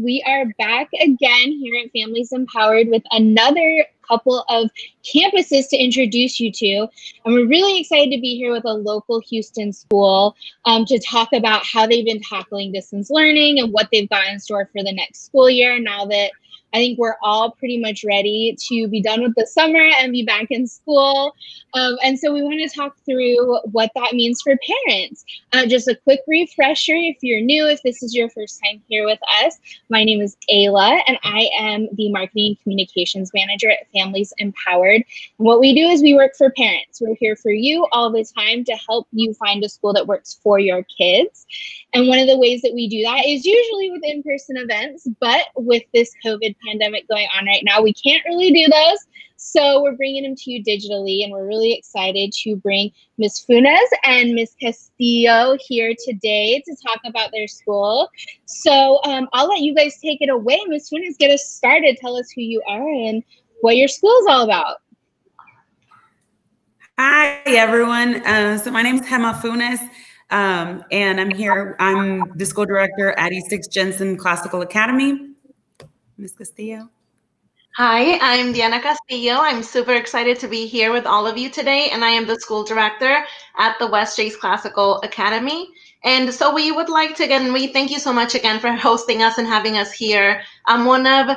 We are back again here at Families Empowered with another couple of campuses to introduce you to. And we're really excited to be here with a local Houston school um, to talk about how they've been tackling distance learning and what they've got in store for the next school year now that I think we're all pretty much ready to be done with the summer and be back in school. Um, and so we want to talk through what that means for parents. Uh, just a quick refresher if you're new, if this is your first time here with us, my name is Ayla and I am the Marketing Communications Manager at Families Empowered. And what we do is we work for parents. We're here for you all the time to help you find a school that works for your kids. And one of the ways that we do that is usually with in person events, but with this COVID pandemic going on right now, we can't really do those. So we're bringing them to you digitally, and we're really excited to bring Miss Funes and Miss Castillo here today to talk about their school. So um, I'll let you guys take it away. Miss Funes, get us started. Tell us who you are and what your school is all about. Hi, everyone. Uh, so my name is Hema Funes. Um, and I'm here, I'm the school director at Eastex Jensen Classical Academy. Ms. Castillo. Hi, I'm Diana Castillo. I'm super excited to be here with all of you today, and I am the school director at the West Chase Classical Academy. And so we would like to again, we thank you so much again for hosting us and having us here. Um, one of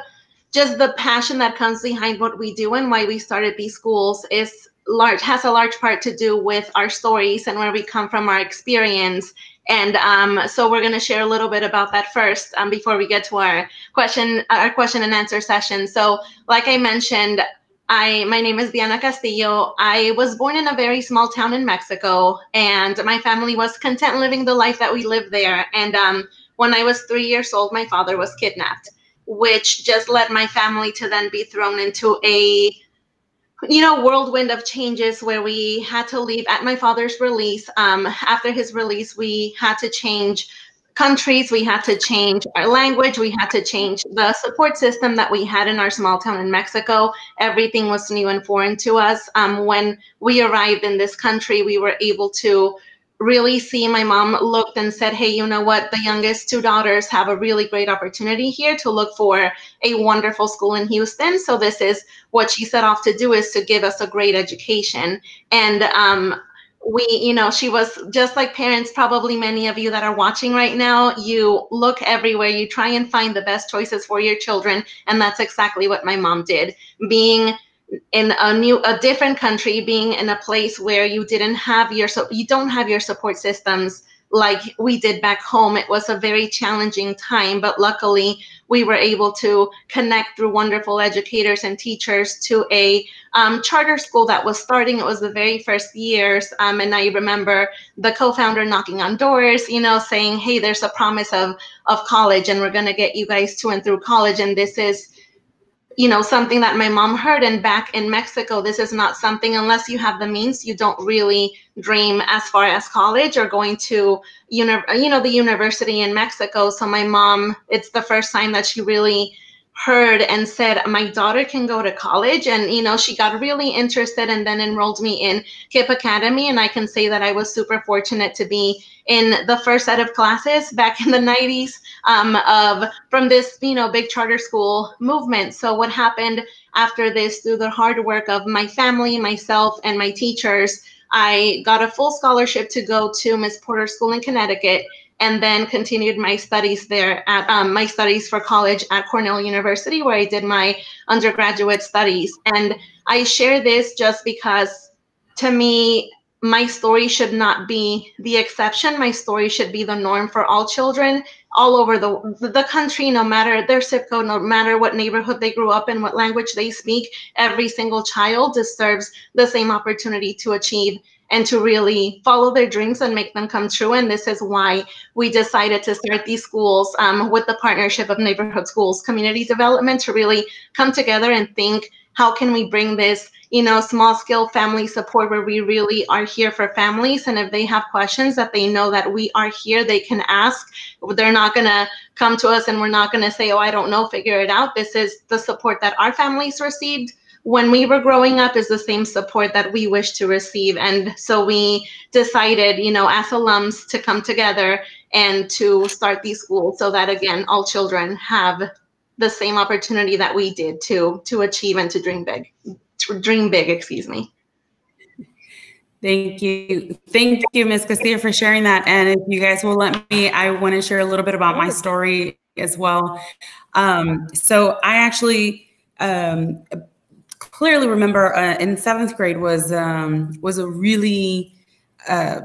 just the passion that comes behind what we do and why we started these schools is large has a large part to do with our stories and where we come from, our experience. And um, so we're going to share a little bit about that first um, before we get to our question, our question and answer session. So, like I mentioned, I my name is Diana Castillo. I was born in a very small town in Mexico, and my family was content living the life that we lived there. And um, when I was three years old, my father was kidnapped, which just led my family to then be thrown into a you know whirlwind of changes where we had to leave at my father's release. Um, after his release we had to change countries. We had to change our language. We had to change the support system that we had in our small town in mexico. Everything was new and foreign to us. Um, when we arrived in this country we were able to really see my mom looked and said, Hey, you know what? The youngest two daughters have a really great opportunity here to look for a wonderful school in Houston. So this is what she set off to do is to give us a great education. And um, we, you know, she was just like parents, probably many of you that are watching right now, you look everywhere, you try and find the best choices for your children. And that's exactly what my mom did. Being in a new a different country being in a place where you didn't have your so you don't have your support systems like we did back home. It was a very challenging time but luckily we were able to connect through wonderful educators and teachers to a um, charter school that was starting. It was the very first years um, and i remember the co-founder knocking on doors you know saying hey there's a promise of of college and we're going to get you guys to and through college and this is you know something that my mom heard and back in mexico this is not something unless you have the means you don't really dream as far as college or going to you know the university in mexico. So my mom it's the first time that she really heard and said my daughter can go to college and you know she got really interested and then enrolled me in KIPP Academy and I can say that I was super fortunate to be in the first set of classes back in the 90s um, of from this you know big charter school movement. So what happened after this through the hard work of my family myself and my teachers I got a full scholarship to go to Miss Porter School in Connecticut and then continued my studies there at um, my studies for college at Cornell University, where I did my undergraduate studies. And I share this just because to me, my story should not be the exception. My story should be the norm for all children all over the, the country, no matter their zip code, no matter what neighborhood they grew up in, what language they speak. Every single child deserves the same opportunity to achieve and to really follow their dreams and make them come true. And this is why we decided to start these schools um, with the partnership of neighborhood schools, community development to really come together and think how can we bring this you know small scale family support where we really are here for families? And if they have questions that they know that we are here they can ask. They're not going to come to us and we're not going to say oh i don't know figure it out. This is the support that our families received when we were growing up is the same support that we wish to receive. And so we decided, you know, as alums to come together and to start these schools so that again all children have the same opportunity that we did to to achieve and to dream big to dream big excuse me Thank you. Thank you, Ms. Castillo, for sharing that. And if you guys will let me, I want to share a little bit about my story as well. Um, so I actually um, clearly remember uh, in seventh grade was um, was a really uh,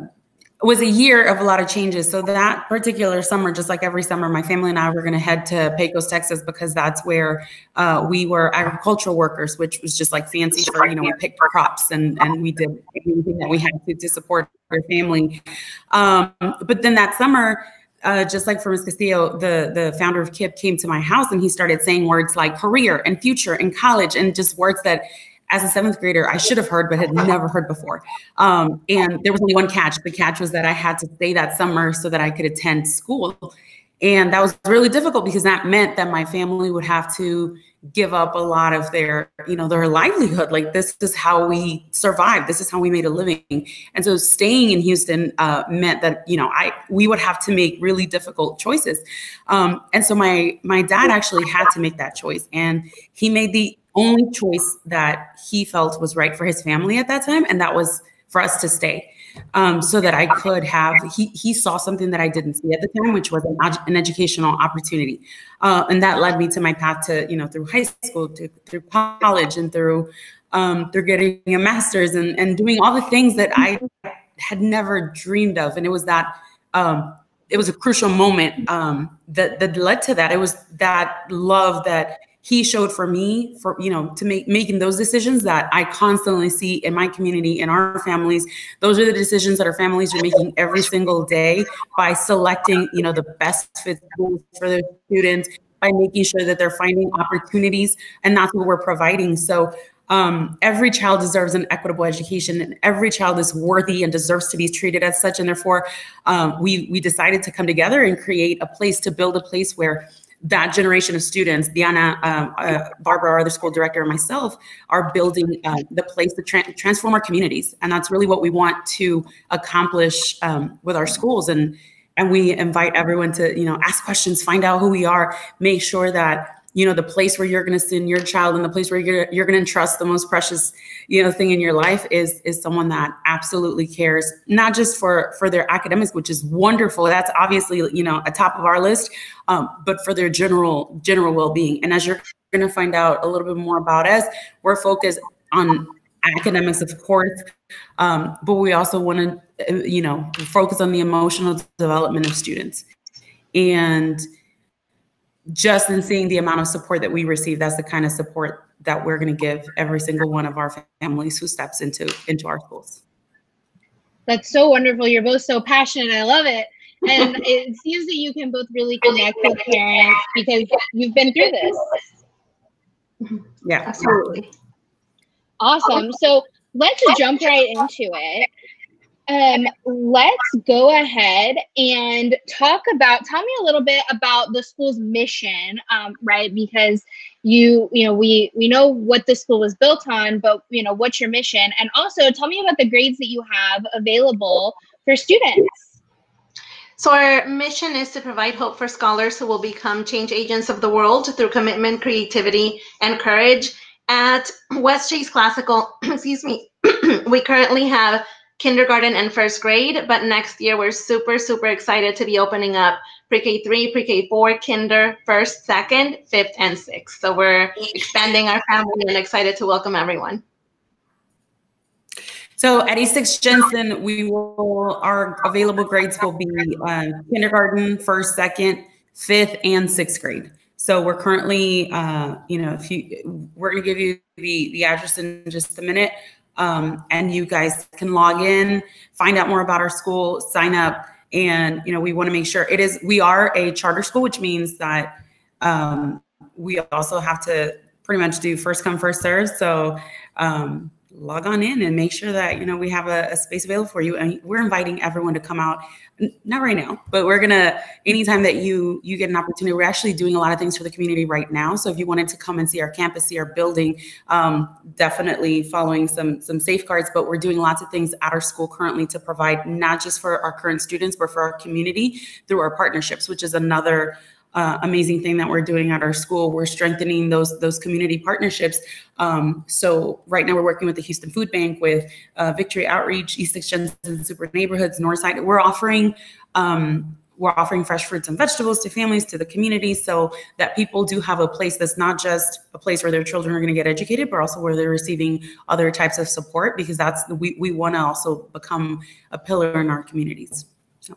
was a year of a lot of changes. So that particular summer, just like every summer, my family and I were going to head to Pecos, Texas, because that's where uh, we were agricultural workers, which was just like fancy for you know we picked crops and and we did everything that we had to to support our family. Um, but then that summer. Uh, just like for Ms. Castillo, the the founder of KIPP came to my house and he started saying words like career and future and college and just words that as a seventh grader, I should have heard, but had never heard before. Um, and there was only one catch. The catch was that I had to stay that summer so that I could attend school. And that was really difficult because that meant that my family would have to give up a lot of their, you know, their livelihood. Like this is how we survived. This is how we made a living. And so staying in Houston uh, meant that, you know, I we would have to make really difficult choices. Um, and so my my dad actually had to make that choice, and he made the only choice that he felt was right for his family at that time, and that was for us to stay. Um, so that I could have, he, he saw something that I didn't see at the time, which was an, an educational opportunity. Uh, and that led me to my path to, you know, through high school, to, through college and through, um, through getting a master's and, and doing all the things that I had never dreamed of. And it was that, um, it was a crucial moment um, that, that led to that. It was that love that he showed for me for you know to make making those decisions that i constantly see in my community in our families. Those are the decisions that our families are making every single day by selecting you know the best fit for their students by making sure that they're finding opportunities and that's what we're providing. So um, every child deserves an equitable education and every child is worthy and deserves to be treated as such. And therefore um, we we decided to come together and create a place to build a place where that generation of students, Diana, uh, uh, Barbara, our other school director, and myself, are building uh, the place to tra transform our communities, and that's really what we want to accomplish um, with our schools. And and we invite everyone to you know ask questions, find out who we are, make sure that you know the place where you're going to send your child and the place where you're, you're going to trust the most precious you know thing in your life is is someone that absolutely cares not just for for their academics which is wonderful. That's obviously you know a top of our list um, but for their general general well-being. And as you're going to find out a little bit more about us we're focused on academics of course um, but we also want to uh, you know focus on the emotional development of students. And just in seeing the amount of support that we receive, that's the kind of support that we're going to give every single one of our families who steps into into our schools. That's so wonderful. You're both so passionate. I love it. And it seems that you can both really connect with parents because you've been through this. Yeah, absolutely. Awesome. So let's jump right into it um, let's go ahead and talk about tell me a little bit about the school's mission um, right? Because you you know we we know what the school was built on but you know what's your mission? And also tell me about the grades that you have available for students. So our mission is to provide hope for scholars who will become change agents of the world through commitment creativity and courage. At west chase classical excuse me we currently have kindergarten and first grade. But next year, we're super, super excited to be opening up pre-K three, pre-K four, kinder, first, second, fifth, and sixth. So we're expanding our family and excited to welcome everyone. So at Eastex Jensen, we will our available grades will be uh, kindergarten, first, second, fifth, and sixth grade. So we're currently, uh, you know, if you, we're going to give you the the address in just a minute. Um, and you guys can log in, find out more about our school, sign up, and you know we want to make sure it is. We are a charter school, which means that um, we also have to pretty much do first come first serve. So um, log on in and make sure that you know we have a, a, space available for you and we're inviting everyone to come out not right now but we're gonna anytime that you you get an opportunity we're actually doing a lot of things for the community right now. So if you wanted to come and see our campus see our building um, definitely following some some safeguards but we're doing lots of things at our school currently to provide not just for our current students but for our community through our partnerships which is another uh, amazing thing that we're doing at our school. We're strengthening those those community partnerships. Um, so right now we're working with the Houston Food Bank, with uh, Victory Outreach, Eastex Jensen Super Neighborhoods, Northside. We're offering um, we're offering fresh fruits and vegetables to families, to the community, so that people do have a place that's not just a place where their children are going to get educated, but also where they're receiving other types of support, because that's we we want to also become a pillar in our communities. So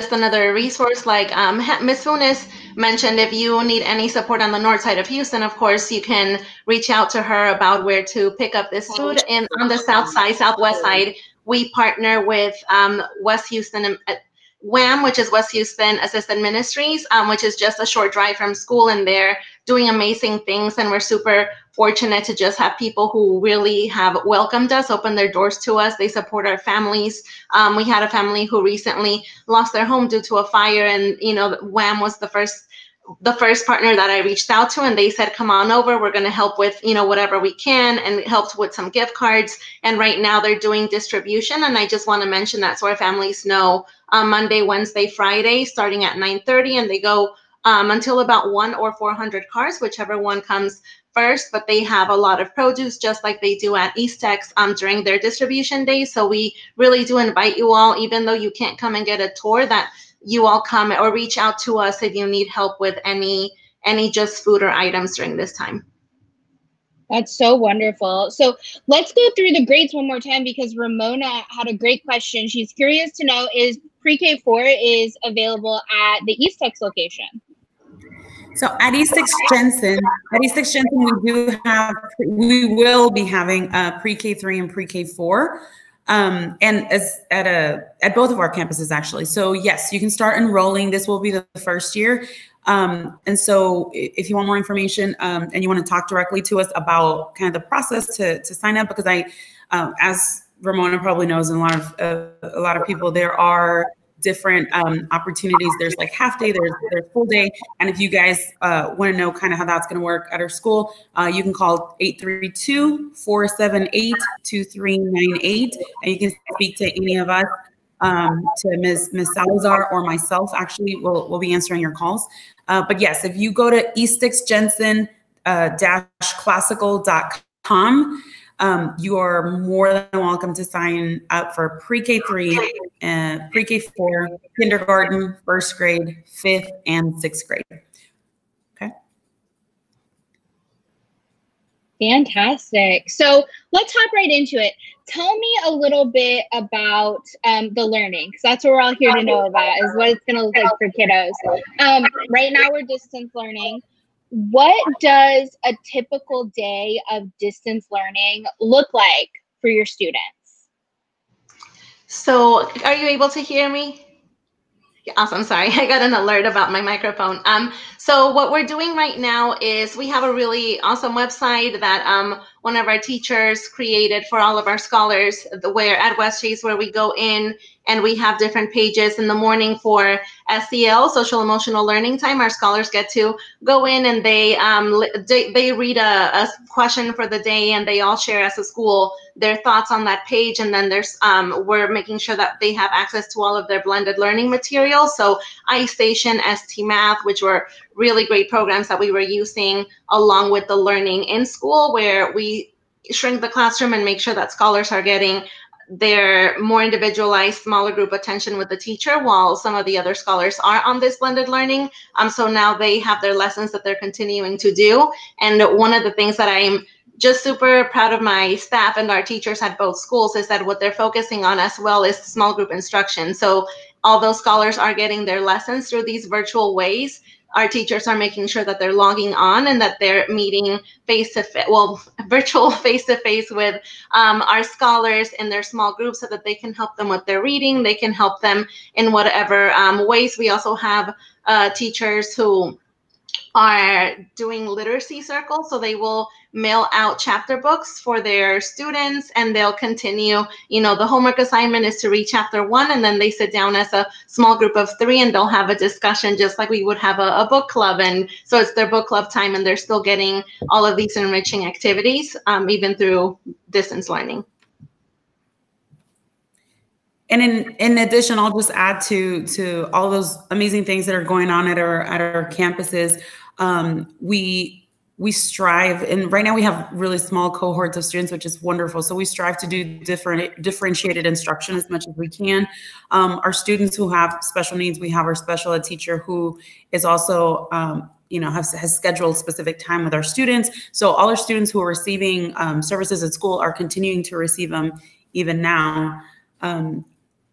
just another resource like um, Ms. Funes mentioned, if you need any support on the north side of Houston, of course, you can reach out to her about where to pick up this food. And on the south side, southwest side, we partner with um, West Houston uh, WHAM, which is West Houston Assisted Ministries, um, which is just a short drive from school, and they're doing amazing things. And we're super fortunate to just have people who really have welcomed us, opened their doors to us. They support our families. Um, we had a family who recently lost their home due to a fire, and you know, WHAM was the first the first partner that I reached out to and they said, come on over. We're going to help with, you know, whatever we can and helped with some gift cards. And right now they're doing distribution. And I just want to mention that so our families know um, Monday, Wednesday, Friday, starting at 930 and they go um, until about one or 400 cars, whichever one comes first, but they have a lot of produce just like they do at Eastex um, during their distribution days. So we really do invite you all, even though you can't come and get a tour, that you all come or reach out to us if you need help with any any just food or items during this time. That's so wonderful. So let's go through the grades one more time because Ramona had a great question. She's curious to know is pre-K four is available at the East Eastex location. So at Eastex Jensen, at Eastex Jensen, we do have, we will be having a pre-K three and pre-K four um, and as at a at both of our campuses actually. So yes, you can start enrolling. This will be the first year. Um, and so if you want more information um, and you want to talk directly to us about kind of the process to, to sign up, because I, um, as Ramona probably knows, and a lot of uh, a lot of people, there are different um, opportunities. There's like half day, there's there's full day, and if you guys uh, want to know kind of how that's going to work at our school, uh, you can call 832-478-2398, and you can speak to any of us, um, to Ms. Ms. Salazar or myself. Actually, we'll we'll be answering your calls. Uh, but yes, if you go to eastexjensen uh, classical.com um, you are more than welcome to sign up for pre-K three and pre-K four, kindergarten, first grade, fifth, and sixth grade. Okay. Fantastic. So let's hop right into it. Tell me a little bit about um, the learning, because that's what we're all here to know about, is what it's going to look like for kiddos. Um, right now, we're distance learning what does a typical day of distance learning look like for your students? So, are you able to hear me? Awesome. Sorry, I got an alert about my microphone. Um, so what we're doing right now is we have a really awesome website that um, one of our teachers created for all of our scholars. Where at West Chase, where we go in and we have different pages in the morning for SEL, social emotional learning time. Our scholars get to go in and they um, they, read a, a, question for the day and they all share as a school their thoughts on that page. And then there's um, we're making sure that they have access to all of their blended learning materials. So iStation, ST Math, which were really great programs that we were using along with the learning in school, where we shrink the classroom and make sure that scholars are getting their more individualized smaller group attention with the teacher while some of the other scholars are on this blended learning. Um, so now they have their lessons that they're continuing to do. And one of the things that i'm just super proud of my staff and our teachers at both schools is that what they're focusing on as well is small group instruction. So although scholars are getting their lessons through these virtual ways our teachers are making sure that they're logging on and that they're meeting face to face, well, virtual face to face with um, our scholars in their small groups so that they can help them with their reading. They can help them in whatever um, ways. We also have uh, teachers who are doing literacy circles. So they will mail out chapter books for their students and they'll continue. You know, the homework assignment is to read chapter one, and then they sit down as a small group of three and they'll have a discussion just like we would have a, a book club. And so it's their book club time, and they're still getting all of these enriching activities, um, even through distance learning. And in in addition, I'll just add to to all those amazing things that are going on at our at our campuses. Um, we we strive, and right now we have really small cohorts of students, which is wonderful. So we strive to do different differentiated instruction as much as we can. Um, our students who have special needs, we have our special ed teacher who is also um, you know, has, has scheduled specific time with our students. So all our students who are receiving um, services at school are continuing to receive them even now. Um,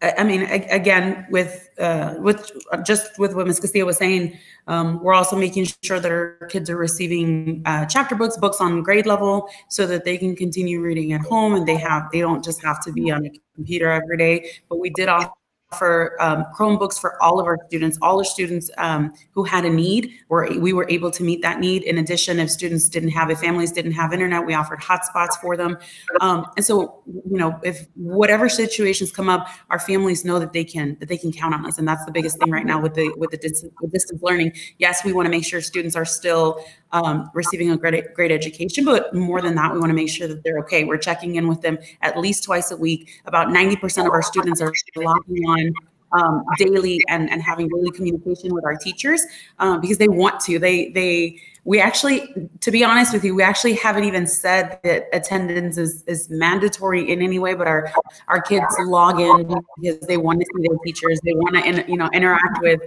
I mean, again, with uh, with just with what Ms. Castillo was saying, um, we're also making sure that our kids are receiving uh, chapter books, books on grade level, so that they can continue reading at home and they have they don't just have to be on a computer every day. But we did offer for um, Chromebooks for all of our students. All our students um, who had a need, were we were able to meet that need. In addition, if students didn't have, if families didn't have internet, we offered hotspots for them. Um, and so, you know, if whatever situations come up, our families know that they can that they can count on us, and that's the biggest thing right now with the with the distance, with distance learning. Yes, we want to make sure students are still um, receiving a great, great education. But more than that, we want to make sure that they're okay. We're checking in with them at least twice a week. About 90% of our students are logging on um, daily and, and having daily communication with our teachers um, because they want to. They they we actually, to be honest with you, we actually haven't even said that attendance is, is mandatory in any way, but our our kids log in because they want to see their teachers. They want to you know interact with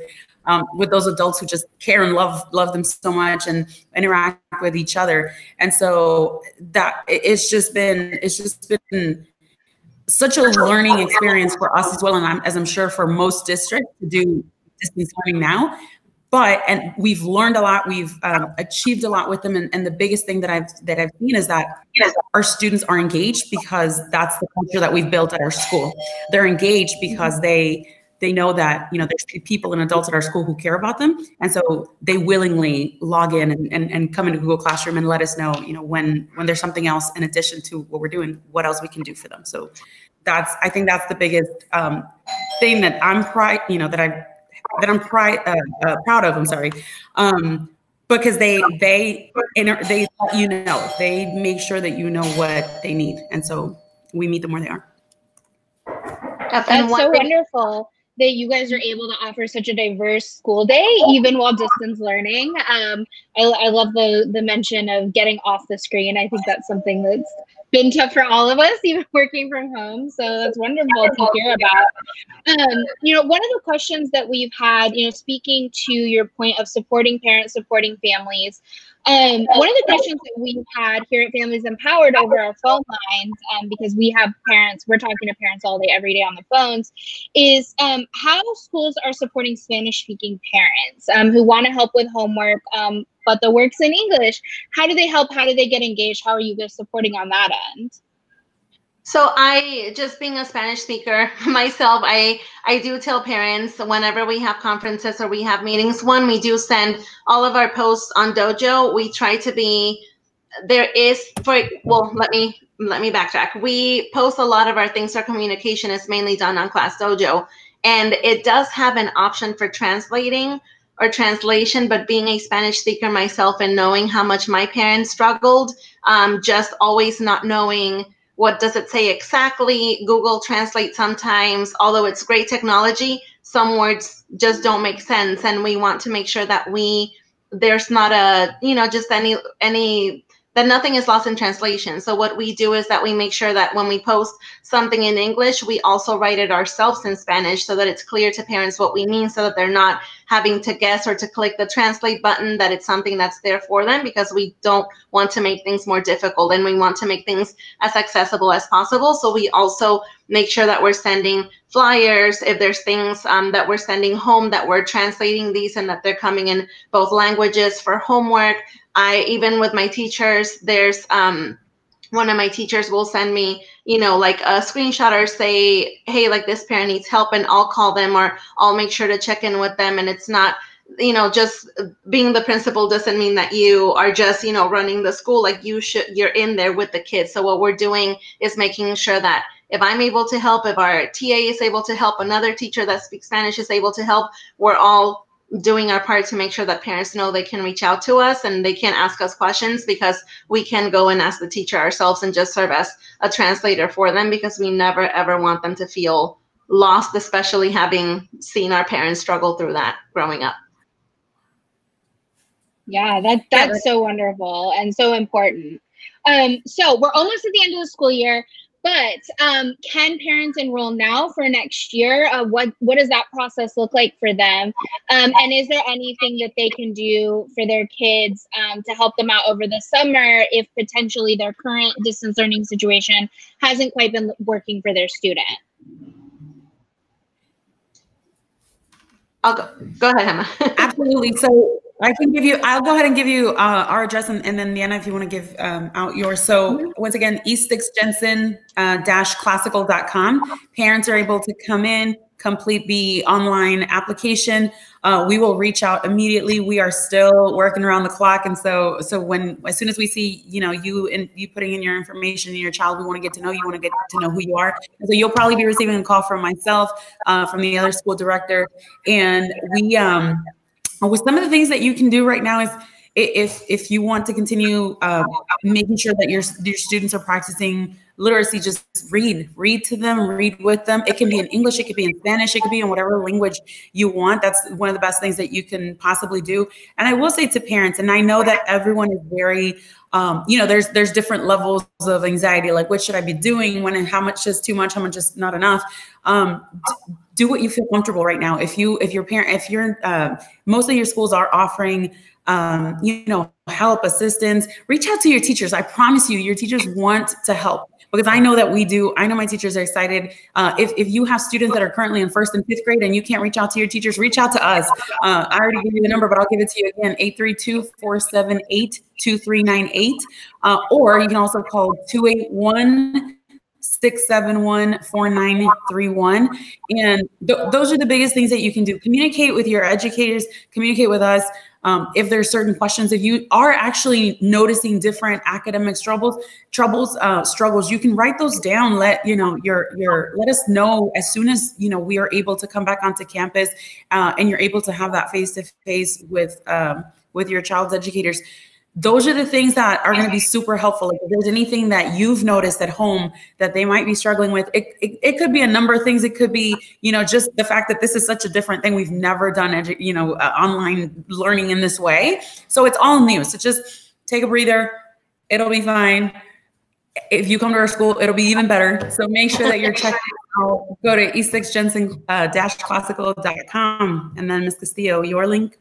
um, with those adults who just care and love love them so much and interact with each other. And so that it's just been it's just been such a learning experience for us as well, and I'm, as I'm sure for most districts to do distance learning now. But and we've learned a lot, we've um, achieved a lot with them, and, and the biggest thing that I've that I've seen is that our students are engaged because that's the culture that we've built at our school. They're engaged because they they know that you know there's people and adults at our school who care about them. And so they willingly log in and, and, and come into google classroom and let us know you know when when there's something else in addition to what we're doing what else we can do for them. So that's i think that's the biggest um, thing that i'm proud you know that i that i'm pride, uh, uh, proud of i'm sorry um, because they they they let you know they make sure that you know what they need and so we meet them where they are that's so wonderful that you guys are able to offer such a diverse school day, even while distance learning. Um, I, I love the the mention of getting off the screen. I think that's something that's been tough for all of us, even working from home. So that's wonderful to hear about. Um, you know, one of the questions that we've had, you know, speaking to your point of supporting parents, supporting families, um, one of the questions that we've had here at Families Empowered over our phone lines, um, because we have parents, we're talking to parents all day, every day on the phones, is um, how schools are supporting Spanish speaking parents um, who want to help with homework, um, but the work's in English. How do they help? How do they get engaged? How are you guys supporting on that end? So I just being a Spanish speaker myself, I I do tell parents whenever we have conferences or we have meetings, one we do send all of our posts on Dojo. We try to be there is for well, let me let me backtrack. We post a lot of our things our communication is mainly done on Class Dojo and it does have an option for translating or translation, but being a Spanish speaker myself and knowing how much my parents struggled, um, just always not knowing what does it say exactly? Google Translate sometimes, although it's great technology, some words just don't make sense. And we want to make sure that we, there's not a, you know, just any, any that nothing is lost in translation. So what we do is that we make sure that when we post something in English, we also write it ourselves in Spanish so that it's clear to parents what we mean so that they're not having to guess or to click the translate button that it's something that's there for them because we don't want to make things more difficult and we want to make things as accessible as possible. So we also make sure that we're sending flyers if there's things um, that we're sending home that we're translating these and that they're coming in both languages for homework I even with my teachers, there's um, one of my teachers will send me, you know, like a screenshot or say, hey, like this parent needs help, and I'll call them or I'll make sure to check in with them. And it's not you know just being the principal doesn't mean that you are just you know running the school like you should you're in there with the kids so what we're doing is making sure that if i'm able to help if our ta is able to help another teacher that speaks spanish is able to help we're all doing our part to make sure that parents know they can reach out to us and they can ask us questions because we can go and ask the teacher ourselves and just serve as a translator for them because we never ever want them to feel lost especially having seen our parents struggle through that growing up yeah, that that's so wonderful and so important. Um, so we're almost at the end of the school year, but um, can parents enroll now for next year? Uh, what what does that process look like for them? Um, and is there anything that they can do for their kids um, to help them out over the summer if potentially their current distance learning situation hasn't quite been working for their student? I'll go. Go ahead, Emma. Absolutely. So I can give you, I'll go ahead and give you uh, our address and, and, then Diana, if you want to give um, out yours. So mm-hmm. once again, eastexjensen uh, classical.com. Parents are able to come in, complete the online application. Uh, we will reach out immediately. We are still working around the clock. And so, so when, as soon as we see, you know, you and you putting in your information and your child, we want to get to know you, want to get to know who you are. And so you'll probably be receiving a call from myself, uh, from the other school director. And we, um, with some of the things that you can do right now is if if you want to continue uh, making sure that your your students are practicing literacy, just read, read to them, read with them. It can be in English, it could be in Spanish, it could be in whatever language you want. That's one of the best things that you can possibly do. And I will say to parents, and I know that everyone is very um, you know, there's there's different levels of anxiety. Like, what should I be doing? When and how much is too much? How much is not enough? Um, do what you feel comfortable right now. If you if your parent if you're uh, most of your schools are offering um, you know help assistance, reach out to your teachers. I promise you, your teachers want to help because I know that we do. I know my teachers are excited. Uh, if, if you have students that are currently in first and fifth grade and you can't reach out to your teachers, reach out to us. Uh, I already gave you the number, but I'll give it to you again 832 478 2398. Uh, or you can also call 281 671 4931. And th- those are the biggest things that you can do. Communicate with your educators, communicate with us. Um, if there's certain questions, if you are actually noticing different academic troubles, troubles, uh, struggles, you can write those down. Let you know your your let us know as soon as you know we are able to come back onto campus, uh, and you're able to have that face to face with um, with your child's educators those are the things that are going to be super helpful. Like if there's anything that you've noticed at home that they might be struggling with, it, it, it, could be a number of things. It could be, you know, just the fact that this is such a different thing. We've never done, edu- you know, uh, online learning in this way. So it's all new. So just take a breather. It'll be fine. If you come to our school, it'll be even better. So make sure that you're checking out. Go to eastexjensen-classical.com. And then Ms. Castillo, your link.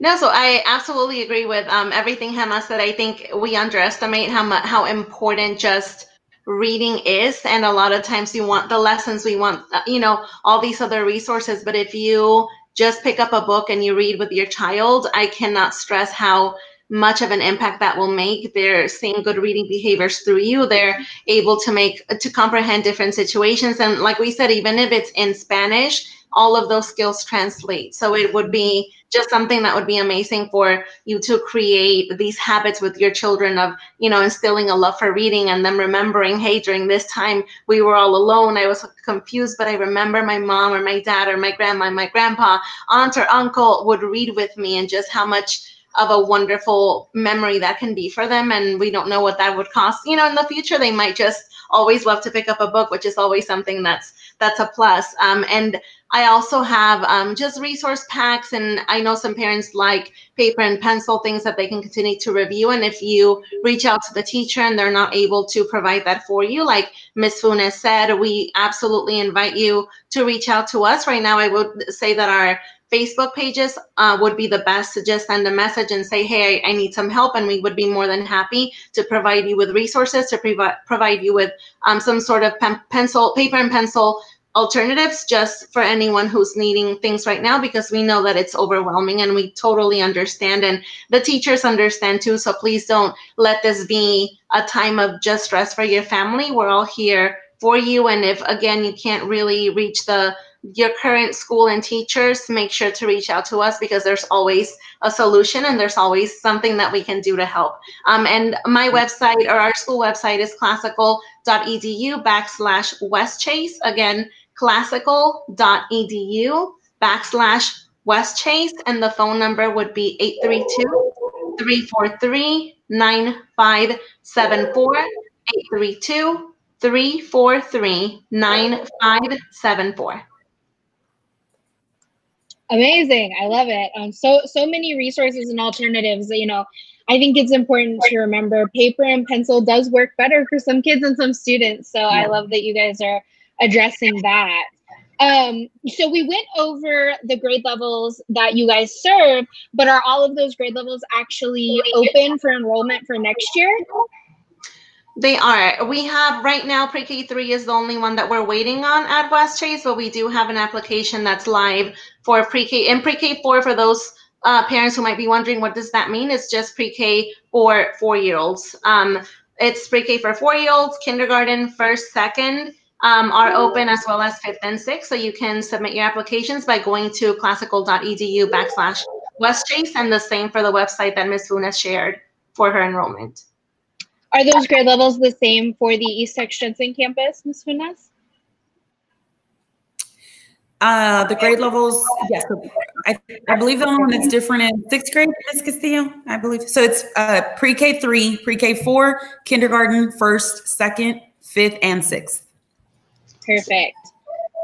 No, so I absolutely agree with um, everything Hema said. I think we underestimate how much, how important just reading is, and a lot of times we want the lessons, we want uh, you know all these other resources, but if you just pick up a book and you read with your child, I cannot stress how much of an impact that will make. They're seeing good reading behaviors through you. They're able to make to comprehend different situations, and like we said, even if it's in Spanish, all of those skills translate. So it would be just something that would be amazing for you to create these habits with your children of you know instilling a love for reading and them remembering hey during this time we were all alone i was confused but i remember my mom or my dad or my grandma my grandpa aunt or uncle would read with me and just how much of a wonderful memory that can be for them and we don't know what that would cost you know in the future they might just always love to pick up a book which is always something that's that's a plus um, and I also have um, just resource packs, and I know some parents like paper and pencil things that they can continue to review. And if you reach out to the teacher and they're not able to provide that for you, like Ms. Funes said, we absolutely invite you to reach out to us. Right now, I would say that our Facebook pages uh, would be the best to just send a message and say, hey, I, I, need some help. And we would be more than happy to provide you with resources, to provide provide you with um, some sort of pen- pencil, paper and pencil alternatives just for anyone who's needing things right now because we know that it's overwhelming and we totally understand and the teachers understand too so please don't let this be a time of just stress for your family we're all here for you and if again you can't really reach the your current school and teachers, make sure to reach out to us because there's always a solution and there's always something that we can do to help. Um, and my website or our school website is classical.edu backslash Westchase. Again, classical.edu backslash Westchase. And the phone number would be 832 343 9574. 832 343 9574. Amazing. I love it. Um, so so many resources and alternatives. You know, I think it's important to remember paper and pencil does work better for some kids and some students. So yeah. I love that you guys are addressing that. Um, so we went over the grade levels that you guys serve, but are all of those grade levels actually open for enrollment for next year? They are. We have right now pre-K three is the only one that we're waiting on at West Chase, but we do have an application that's live for pre-K and pre-K four for those uh, parents who might be wondering what does that mean. It's just pre-K for four year olds. Um, it's pre-K for four year olds, kindergarten, first, second. Um, are open as well as fifth and sixth. So you can submit your applications by going to classical.edu backslash West Westchase and the same for the website that Ms. Funes shared for her enrollment. Are those grade levels the same for the Eastex Jensen campus, Ms. Funes? Uh, the grade levels, yes. I, I believe the only one that's different in sixth grade, Ms. Castillo, I believe. So it's uh, pre-K three, pre-K four, kindergarten, first, second, fifth, and sixth. Perfect.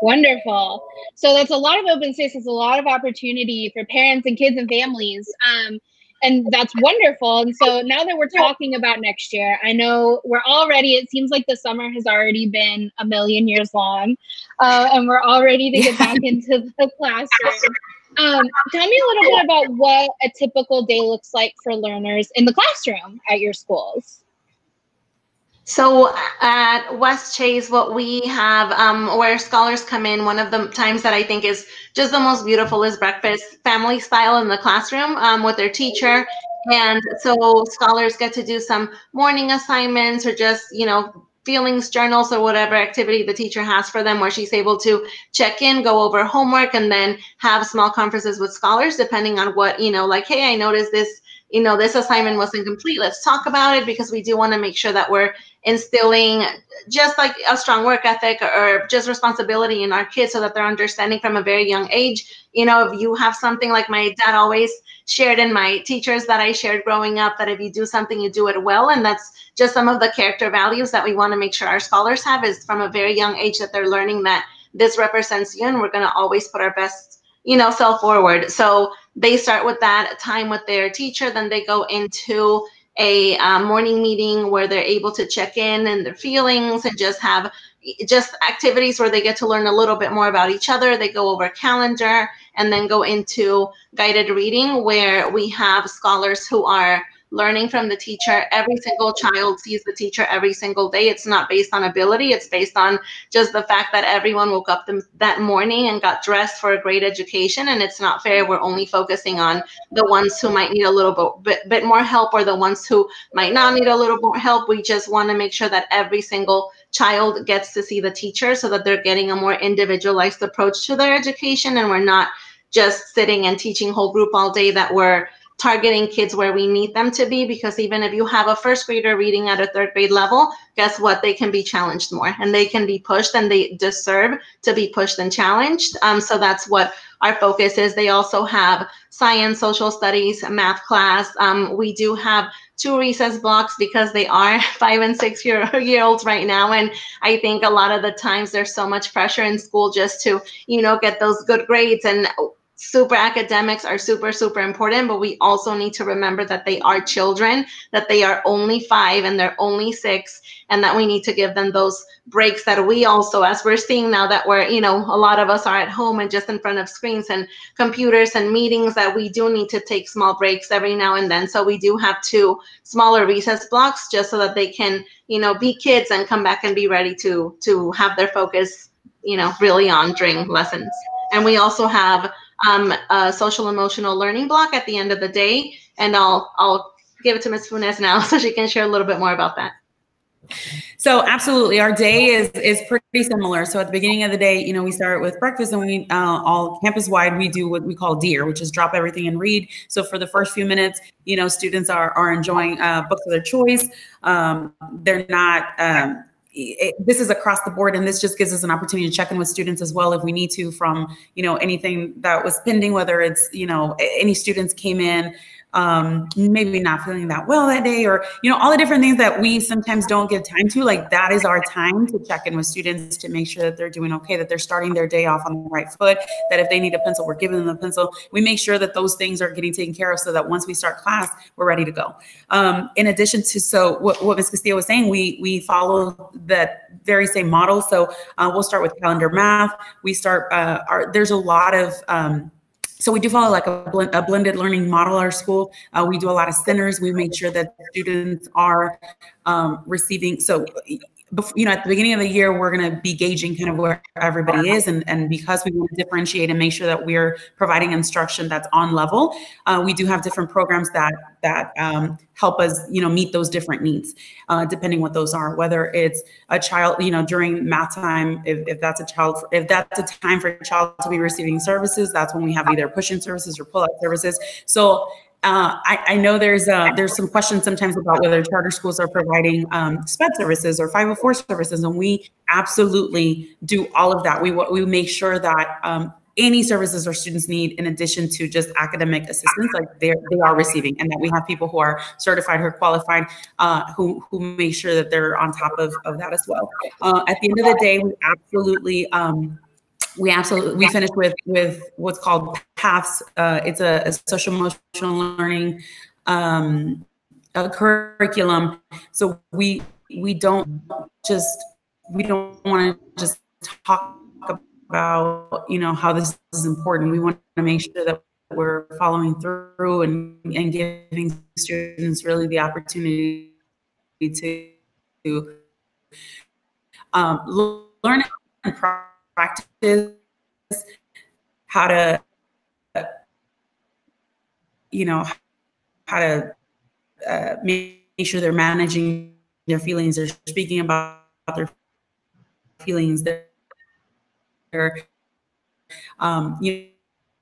Wonderful. So that's a lot of open space. It's a lot of opportunity for parents and kids and families. Um, and that's wonderful. And so now that we're talking about next year, I know we're already, it seems like the summer has already been a million years long, uh, and we're all ready to get back into the classroom. Um, tell me a little bit about what a typical day looks like for learners in the classroom at your schools. So at West Chase, what we have, um, where scholars come in, one of the times that I think is just the most beautiful is breakfast family style in the classroom um, with their teacher. And so scholars get to do some morning assignments or just, you know, feelings journals or whatever activity the teacher has for them where she's able to check in go over homework and then have small conferences with scholars depending on what you know like hey i noticed this you know this assignment wasn't complete let's talk about it because we do want to make sure that we're instilling just like a strong work ethic or just responsibility in our kids so that they're understanding from a very young age. You know if you have something like my dad always shared in my teachers that i shared growing up that if you do something you do it well. And that's just some of the character values that we want to make sure our scholars have is from a very young age that they're learning that this represents you and we're going to always put our best you know self forward. So they start with that time with their teacher then they go into a um, morning meeting where they're able to check in and their feelings and just have just activities where they get to learn a little bit more about each other. They go over calendar and then go into guided reading where we have scholars who are learning from the teacher. Every single child sees the teacher every single day. It's not based on ability, it's based on just the fact that everyone woke up them, that morning and got dressed for a great education. And it's not fair. We're only focusing on the ones who might need a little bit, bit, bit more help or the ones who might not need a little more help. We just want to make sure that every single child gets to see the teacher so that they're getting a more individualized approach to their education and we're not just sitting and teaching whole group all day that we're targeting kids where we need them to be because even if you have a first grader reading at a third grade level guess what? They can be challenged more and they can be pushed and they deserve to be pushed and challenged. Um, so that's what our focus is. They also have science social studies math class. Um, we do have two recess blocks because they are five and six year, year olds right now and i think a lot of the times there's so much pressure in school just to you know get those good grades and super academics are super super important but we also need to remember that they are children that they are only five and they're only six and that we need to give them those breaks that we also as we're seeing now that we're you know a lot of us are at home and just in front of screens and computers and meetings that we do need to take small breaks every now and then. So we do have two smaller recess blocks just so that they can you know be kids and come back and be ready to to have their focus you know really on during lessons. And we also have um, a social emotional learning block at the end of the day. And I'll I'll give it to Ms. Funes now so she can share a little bit more about that. So absolutely, our day is is pretty similar. So at the beginning of the day, you know, we start with breakfast, and we uh, all campus wide we do what we call DEAR, which is drop everything and read. So for the first few minutes, you know, students are are enjoying uh, books of their choice. Um, they're not. Um, it, this is across the board and this just gives us an opportunity to check in with students as well if we need to from you know anything that was pending whether it's you know any students came in um, maybe not feeling that well that day, or you know, all the different things that we sometimes don't give time to. Like that is our time to check in with students to make sure that they're doing okay, that they're starting their day off on the right foot. That if they need a pencil, we're giving them a pencil. We make sure that those things are getting taken care of, so that once we start class, we're ready to go. Um, in addition to so what, what Ms. Castillo was saying, we we follow that very same model. So uh, we'll start with calendar math. We start uh, our there's a lot of um, so we do follow like a, blend, a blended learning model our school. Uh, we do a lot of centers. We make sure that students are um, receiving. So you know, at the beginning of the year, we're going to be gauging kind of where everybody is. And, and because we want to differentiate and make sure that we're providing instruction that's on level, uh, we do have different programs that that um, help us, you know, meet those different needs, uh, depending what those are. Whether it's a child, you know, during math time, if, if that's a child, if that's a time for a child to be receiving services, that's when we have either push-in services or pull-out services. So uh, I, I, know there's uh, there's some questions sometimes about whether charter schools are providing um, SPED services or 504 services, and we absolutely do all of that. We we make sure that um, any services our students need, in addition to just academic assistance, like they they are receiving, and that we have people who are certified, who are qualified, uh, who who make sure that they're on top of, of that as well. Uh, at the end of the day, we absolutely. Um, we absolutely we finished with with what's called PATHS uh, it's a, a, social emotional learning um, curriculum. So we we don't just we don't want to just talk about you know how this is important. We want to make sure that we're following through and, and giving students really the opportunity to, to um, learn and practice how to you know how to uh, make sure they're managing their feelings. They're speaking about their feelings. They're um, you, you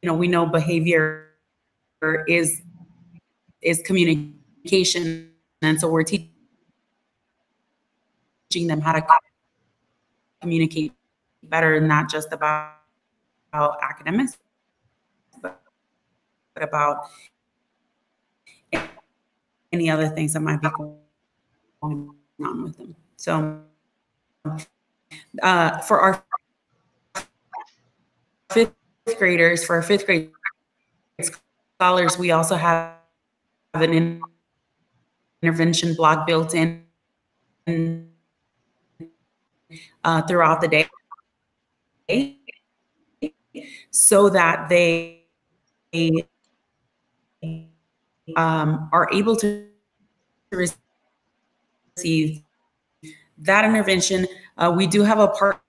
know we know behavior is is communication. And so we're teaching them how to communicate better, not just about, about academics, but about any other things that might be going on with them. So uh, for our fifth graders, for our fifth grade scholars, we also have an intervention block built in uh, throughout the day so that they um, are able to receive that intervention. Uh, we do have a partner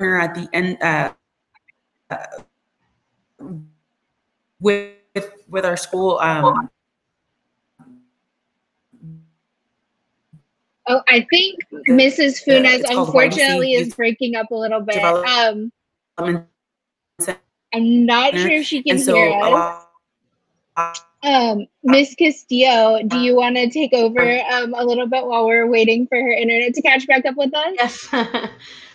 at the end uh, with with our school um, Oh, I think Mrs. Funes unfortunately is breaking up a little bit. Um, I'm not sure if she can so, hear us. Uh, um, Miss Castillo, do you want to take over um, a little bit while we're waiting for her internet to catch back up with us? Yes.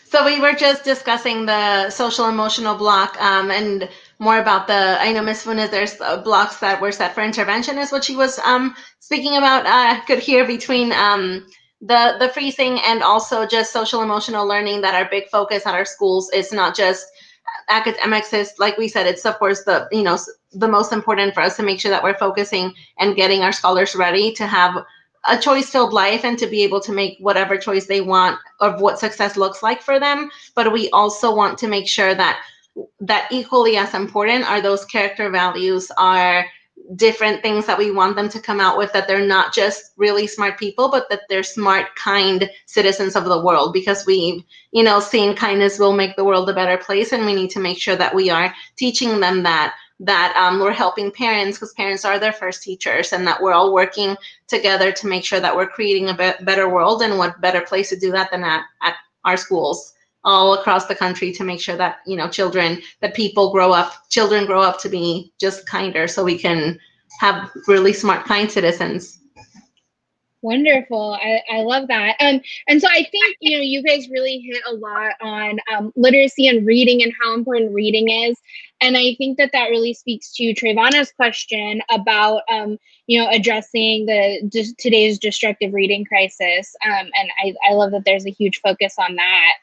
so we were just discussing the social emotional block um, and more about the. I know Miss Funes, there's uh, blocks that were set for intervention, is what she was um, speaking about. I uh, could hear between um, the the freezing and also just social emotional learning that our big focus at our schools is not just academics is like we said it's of course the you know the most important for us to make sure that we're focusing and getting our scholars ready to have a choice filled life and to be able to make whatever choice they want of what success looks like for them. But we also want to make sure that that equally as important are those character values are different things that we want them to come out with that they're not just really smart people but that they're smart kind citizens of the world. Because we you know seeing kindness will make the world a better place and we need to make sure that we are teaching them that that um, we're helping parents because parents are their first teachers and that we're all working together to make sure that we're creating a be- better world and what better place to do that than at, at our schools all across the country to make sure that you know children that people grow up children grow up to be just kinder so we can have really smart kind citizens Wonderful. I, I love that. Um, and so I think, you know, you guys really hit a lot on um, literacy and reading and how important reading is. And I think that that really speaks to Trayvana's question about, um, you know, addressing the just today's destructive reading crisis. Um, and I, I love that there's a huge focus on that.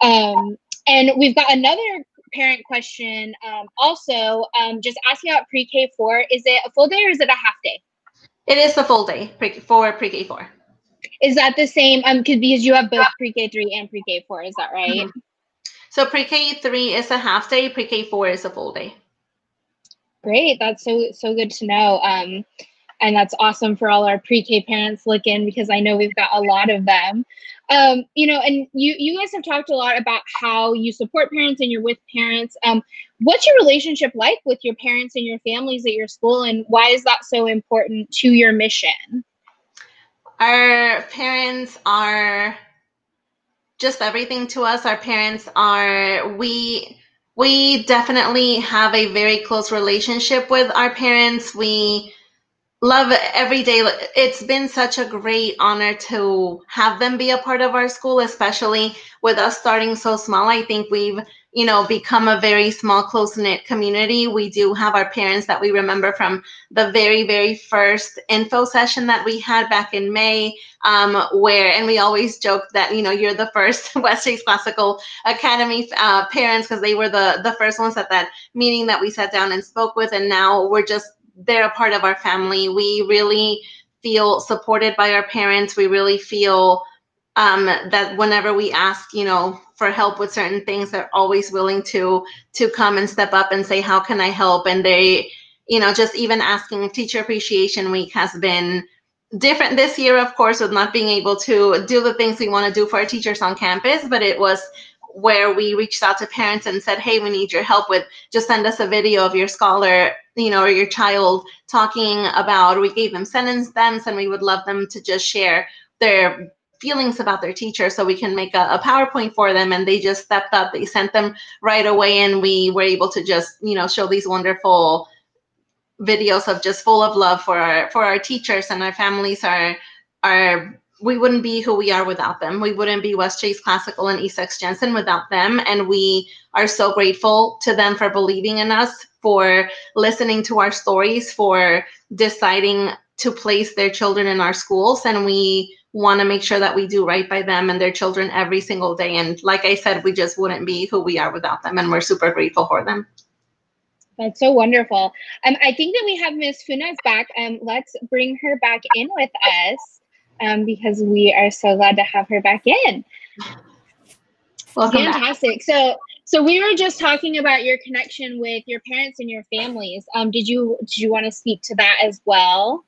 Um, and we've got another parent question um, also um, just asking about pre-K four. Is it a full day or is it a half day? It is the full day pre- for pre-K four. Is that the same? Um, because you have both pre-K three and pre-K four. Is that right? Mm-hmm. So pre-K three is a half day. Pre-K four is a full day. Great. That's so so good to know. Um, and that's awesome for all our pre-K parents looking because I know we've got a lot of them. Um, you know, and you you guys have talked a lot about how you support parents and you're with parents. Um, what's your relationship like with your parents and your families at your school, and why is that so important to your mission? Our parents are just everything to us. Our parents are we we definitely have a very close relationship with our parents. We love every day. It's been such a great honor to have them be a part of our school, especially with us starting so small. I think we've, you know, become a very small, close knit community. We do have our parents that we remember from the very, very first info session that we had back in May, um, where, and we always joke that, you know, you're the first West Chase Classical Academy uh, parents because they were the, the first ones at that meeting that we sat down and spoke with. And now we're just they're a part of our family. We really feel supported by our parents. We really feel um, that whenever we ask, you know, for help with certain things, they're always willing to to come and step up and say, "How can I help?" And they, you know, just even asking Teacher Appreciation Week has been different this year, of course, with not being able to do the things we want to do for our teachers on campus. But it was where we reached out to parents and said, "Hey, we need your help with just send us a video of your scholar, you know, or your child talking about." We gave them sentence stems, and we would love them to just share their feelings about their teacher so we can make a, a, PowerPoint for them. And they just stepped up. They sent them right away, and we were able to just, you know, show these wonderful videos of just full of love for our for our teachers and our families are are we wouldn't be who we are without them. We wouldn't be West Chase Classical and Eastex Jensen without them. And we are so grateful to them for believing in us, for listening to our stories, for deciding to place their children in our schools. And we want to make sure that we do right by them and their children every single day. And like I said, we just wouldn't be who we are without them. And we're super grateful for them. That's so wonderful. Um, I think that we have Miss Funes back. Um, let's bring her back in with us um, because we are so glad to have her back in. Welcome Fantastic. Back. So, so we were just talking about your connection with your parents and your families. Um, did you did you want to speak to that as well?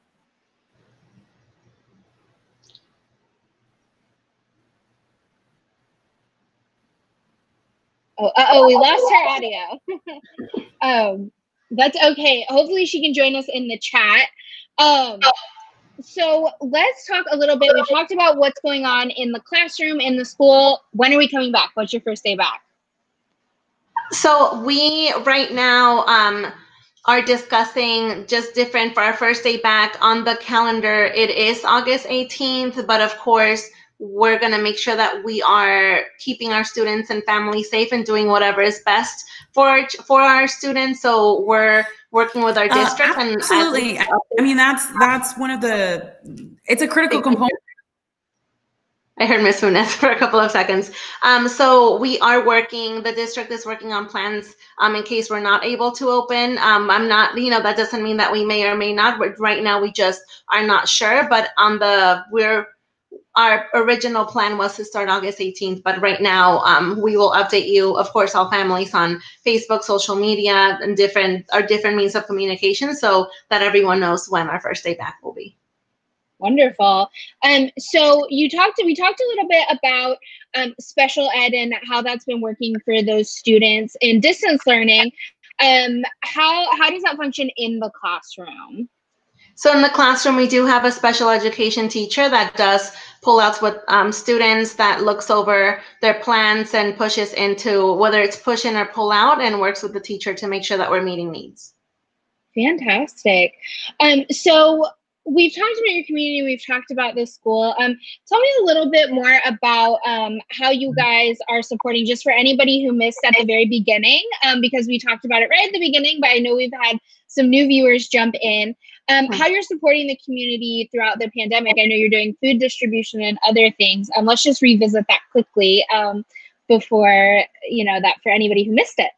Oh, oh, we lost her audio. um, that's okay. Hopefully, she can join us in the chat. Um, so let's talk a little bit. We talked about what's going on in the classroom, in the school. When are we coming back? What's your first day back? So we right now um, are discussing just different for our first day back on the calendar. It is August 18th, but of course, we're going to make sure that we are keeping our students and families safe and doing whatever is best for for our students. So we're working with our uh, district uh, absolutely. and absolutely. I mean that's that's one of the it's a critical component. I heard Ms. Funes for a couple of seconds. Um, so we are working, the district is working on plans um, in case we're not able to open. Um, I'm not, you know, that doesn't mean that we may or may not. Right now, we just are not sure. But on the, we're our original plan was to start August 18th, but right now um, we will update you, of course, all families on Facebook, social media, and different our different means of communication, so that everyone knows when our first day back will be. Wonderful. Um, so you talked. We talked a little bit about um, special ed and how that's been working for those students in distance learning. Um, how how does that function in the classroom? So in the classroom, we do have a special education teacher that does pull outs with um, students that looks over their plans and pushes into whether it's push in or pull out and works with the teacher to make sure that we're meeting needs. Fantastic. Um, so we've talked about your community we've talked about this school. Um, tell me a little bit more about um, how you guys are supporting just for anybody who missed at the very beginning um, because we talked about it right at the beginning but i know we've had some new viewers jump in. Um, how you're supporting the community throughout the pandemic. I know you're doing food distribution and other things. Um, let's just revisit that quickly um, before you know that for anybody who missed it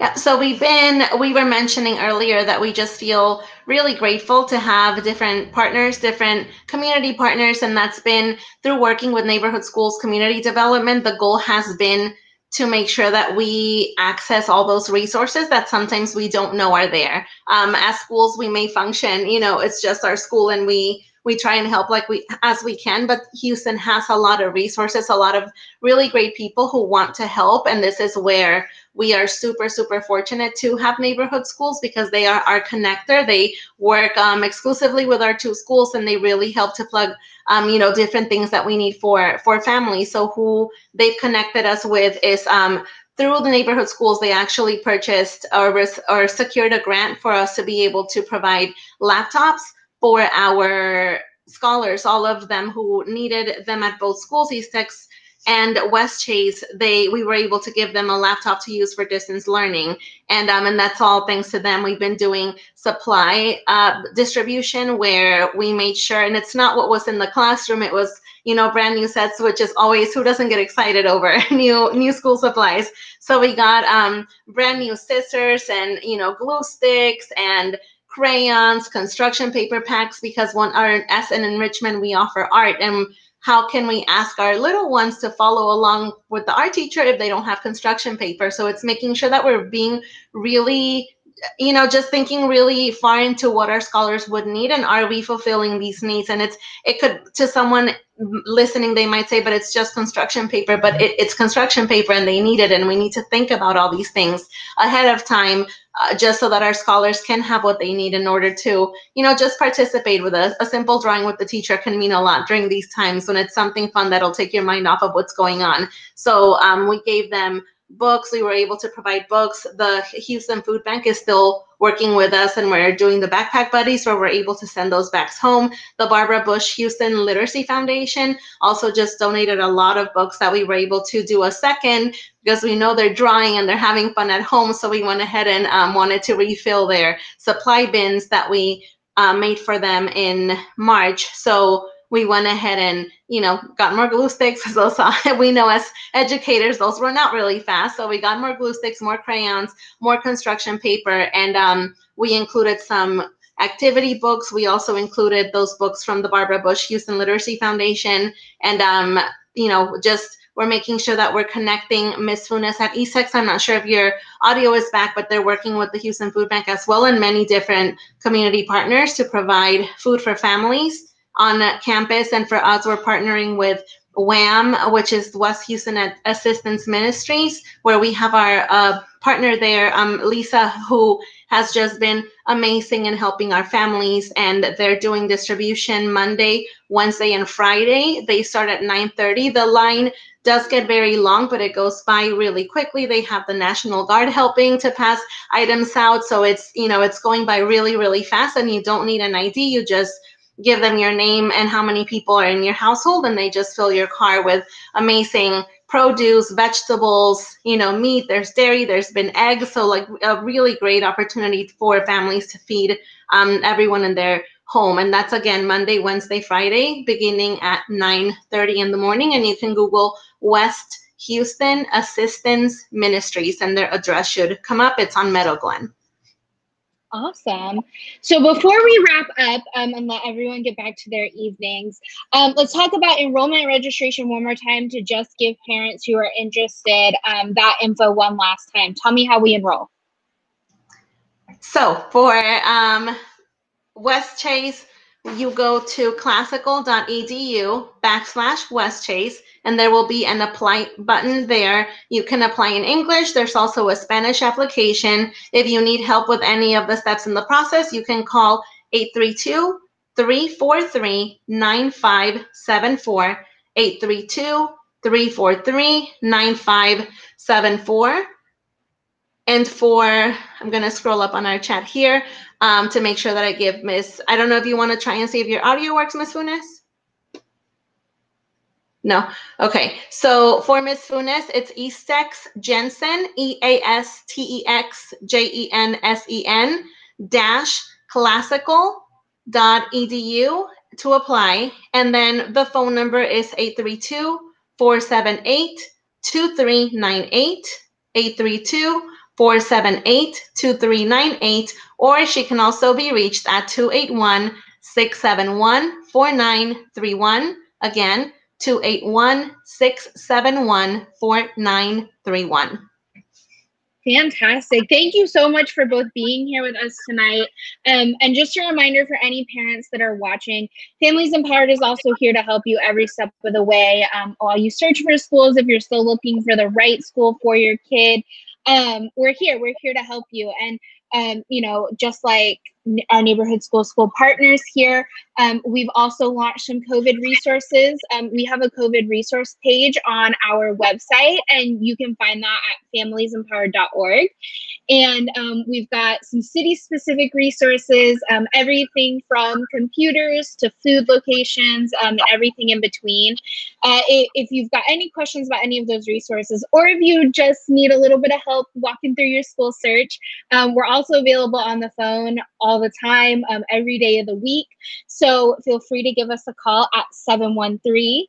yeah, so we've been, we were mentioning earlier that we just feel really grateful to have different partners, different community partners, and that's been through working with neighborhood schools community development. The goal has been to make sure that we access all those resources that sometimes we don't know are there. Um, as schools, we may function, you know, it's just our school and we we try and help like we as we can but houston has a lot of resources a lot of really great people who want to help and this is where we are super super fortunate to have neighborhood schools because they are our connector. They work um, exclusively with our two schools and they really help to plug um, you know different things that we need for for families. So who they've connected us with is um, through the neighborhood schools, they actually purchased or, or secured a grant for us to be able to provide laptops for our scholars, all of them who needed them at both schools, Eastex and Westchase, they we were able to give them a laptop to use for distance learning, and um, and that's all thanks to them. We've been doing supply uh, distribution where we made sure, and it's not what was in the classroom. It was you know brand new sets, which is always who doesn't get excited over new new school supplies. So we got um, brand new scissors and you know glue sticks and crayons, construction paper packs, because one our as an enrichment we offer art and how can we ask our little ones to follow along with the art teacher if they don't have construction paper? So it's making sure that we're being really you know just thinking really far into what our scholars would need and are we fulfilling these needs? And it's it could to someone listening they might say but it's just construction paper but it, it's construction paper and they need it and we need to think about all these things ahead of time uh, just so that our scholars can have what they need in order to you know just participate with us. A simple drawing with the teacher can mean a lot during these times when it's something fun that'll take your mind off of what's going on. So um, we gave them books. We were able to provide books. The Houston Food Bank is still working with us, and we're doing the backpack buddies where we're able to send those bags home. The Barbara Bush Houston Literacy Foundation also just donated a lot of books that we were able to do a second because we know they're drawing and they're having fun at home. So we went ahead and um, wanted to refill their supply bins that we uh, made for them in March. So we went ahead and you know got more glue sticks those we know as educators those run out really fast. So we got more glue sticks more crayons more construction paper and um, we included some activity books. We also included those books from the barbara bush houston literacy foundation. And um, you know just we're making sure that we're connecting Miss Funes at Eastex. I'm not sure if your audio is back, but they're working with the Houston Food Bank as well and many different community partners to provide food for families on campus. And for us, we're partnering with WHAM, which is West Houston Assistance Ministries, where we have our uh, partner there, um, Lisa, who has just been amazing in helping our families. And they're doing distribution Monday, Wednesday, and Friday. They start at 9:30. The line does get very long, but it goes by really quickly. They have the National Guard helping to pass items out, so it's you know it's going by really really fast, and you don't need an ID. You just give them your name and how many people are in your household and they just fill your car with amazing produce vegetables you know meat there's dairy there's been eggs so like a really great opportunity for families to feed um, everyone in their home. And that's again monday wednesday friday beginning at 9 30 in the morning. And you can google west houston assistance ministries and their address should come up. It's on meadow glen Awesome. So before we wrap up um, and let everyone get back to their evenings, um, let's talk about enrollment registration one more time to just give parents who are interested um, that info one last time. Tell me how we enroll. So for um, Westchase, you go to classical.edu backslash Westchase, and there will be an apply button there. You can apply in English. There's also a Spanish application. If you need help with any of the steps in the process, you can call 832 343 9574. 832 343 9574. And for, I'm going to scroll up on our chat here um, to make sure that I give Miss, I don't know if you want to try and see if your audio works, Miss Funes. No. Okay. So for Miss Funes, it's Eastex Jensen, E A S T E X J E N S E N dash classical dot edu to apply. And then the phone number is 832 478 2398. 832 478 2398, or she can also be reached at 281 671 4931. Again, 281 671 4931. Fantastic. Thank you so much for both being here with us tonight. Um, and just a reminder for any parents that are watching, Families Empowered is also here to help you every step of the way um, while you search for schools if you're still looking for the right school for your kid um, we're here. We're here to help you. And um, you know, just like our neighborhood school school partners here, um, we've also launched some COVID resources. Um, we have a COVID resource page on our website, and you can find that at familiesempowered.org. And um, we've got some city specific resources, um, everything from computers to food locations, um, everything in between. Uh, if you've got any questions about any of those resources, or if you just need a little bit of help walking through your school search, um, we're also available on the phone all the time, um, every day of the week. So feel free to give us a call at 713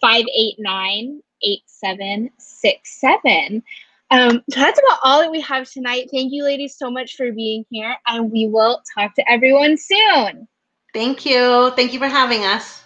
589 8767. Um, so that's about all that we have tonight. Thank you, ladies, so much for being here, and we will talk to everyone soon. Thank you. Thank you for having us.